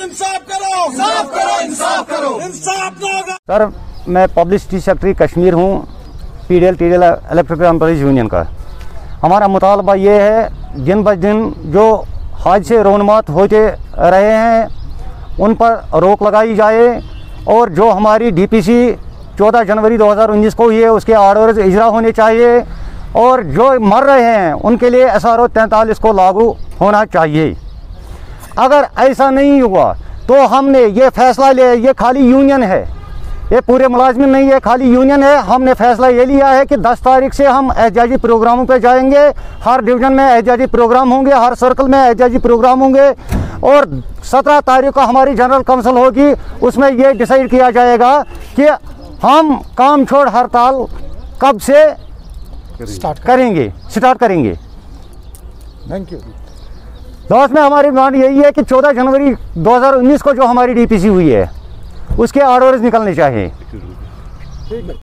इंसाफ करो। इंसाफ करो इंसाफ करो। इंसाफ न होगा। सर, मैं पब्लिसिटी सेक्रेटरी कश्मीर हूँ P D L T D L electrical employees union का। हमारा मुतालबा ये है, दिन ब दिन जो हादसे रोनमात होते रहे हैं, उन पर रोक लगाई जाए और जो हमारी डीपीसी 14 जनवरी 2019 को हुई है उसके आर्डर्स इजरा होने चाहिए और जो मर रहे हैं, उनके लिए एस आर ओ तैंतालीस को लागू होना चाहिए। अगर ऐसा नहीं हुआ तो हमने ये फैसला लिया ये खाली यूनियन है। ये पूरे मुलाजमिन नहीं है खाली यूनियन है। हमने फैसला ये लिया है कि 10 तारीख से हम एहजाजी प्रोग्रामों पे जाएँगे। हर डिवीज़न में एहजाजी प्रोग्राम होंगे हर सर्कल में एहजाजी प्रोग्राम होंगे। और 17 तारीख को हमारी जनरल काउंसिल होगी उसमें ये डिसाइड किया जाएगा कि हम काम छोड़ हड़ताल कब से स्टार्ट करेंगे स्टार्ट करेंगे। थैंक यू लास्ट में हमारी डिमांड यही है कि 14 जनवरी 2019 को जो हमारी डीपीसी हुई है, उसके आर्डर्स निकलने चाहिए।